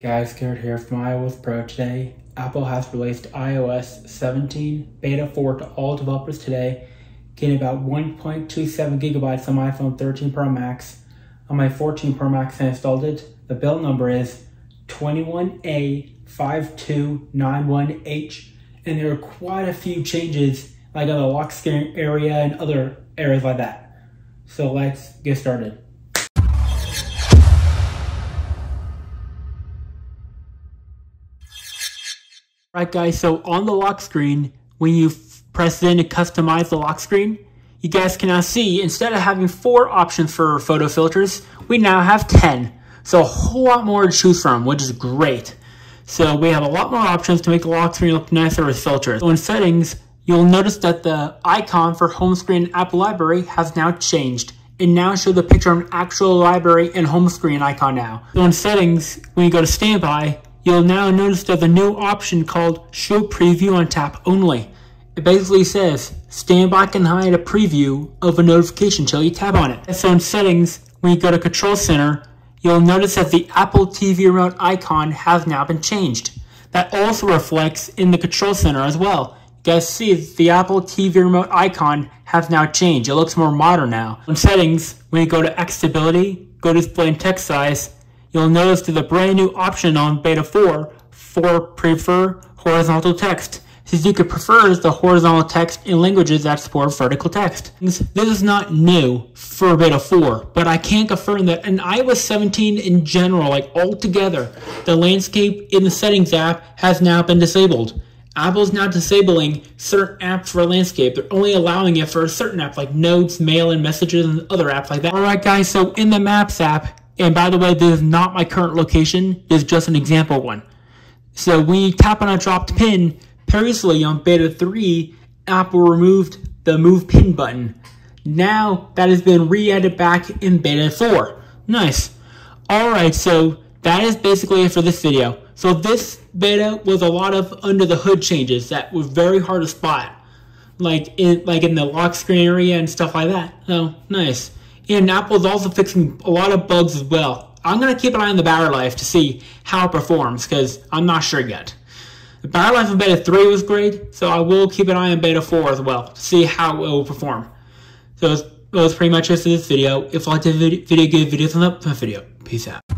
Guys, Garrett here from iOS Pro today. Apple has released iOS 17 Beta 4 to all developers today, getting about 1.27 gigabytes on my iPhone 13 Pro Max. On my 14 Pro Max, I installed it. The build number is 21A5291H, and there are quite a few changes, like on the lock screen area and other areas like that. So let's get started. Right guys, so on the lock screen, when you press in to customize the lock screen, you guys can now see, instead of having four options for photo filters, we now have 10. So a whole lot more to choose from, which is great. So we have a lot more options to make the lock screen look nicer with filters. So in settings, you'll notice that the icon for home screen App Library has now changed. It now shows the picture of an actual library and home screen icon now. So in settings, when you go to standby, you'll now notice there's a new option called Show Preview on Tap Only. It basically says, Standby can hide a preview of a notification until you tap on it. So in settings, when you go to Control Center, you'll notice that the Apple TV remote icon has now been changed. That also reflects in the Control Center as well. You guys see the Apple TV remote icon has now changed. It looks more modern now. In settings, when you go to Accessibility, go to Display and Text Size, you'll notice there's a brand new option on Beta 4 for Prefer Horizontal Text. Since prefers the horizontal text in languages that support vertical text. This is not new for Beta 4, but I can't confirm that in iOS 17 in general, like altogether, the landscape in the settings app has now been disabled. Apple's now disabling certain apps for landscape. They're only allowing it for a certain app like Notes, Mail, and Messages, and other apps like that. Alright guys, so in the Maps app, and by the way, this is not my current location. This is just an example one. So when you tap on a dropped pin, previously on beta 3, Apple removed the move pin button. Now that has been re-added back in beta 4. Nice. Alright, so that is basically it for this video. So this beta was a lot of under the hood changes that were very hard to spot. Like in like in the lock screen area and stuff like that. So nice. And Apple's also fixing a lot of bugs as well. I'm going to keep an eye on the battery life to see how it performs because I'm not sure yet. The battery life in beta 3 was great, so I will keep an eye on beta 4 as well to see how it will perform. So that was pretty much it for this video. If you liked the video, give video thumbs up for the video. Peace out.